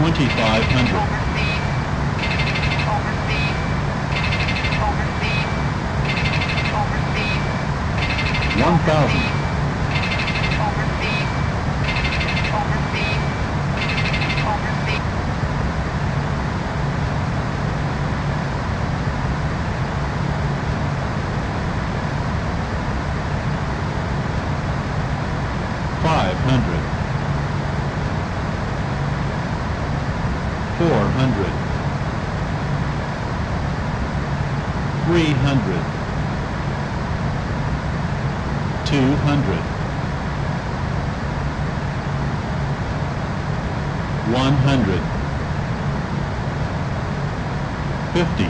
twenty-five hundred, overseas, overseas, overseas, overseas, one thousand, four hundred, three hundred, two hundred, one hundred, fifty,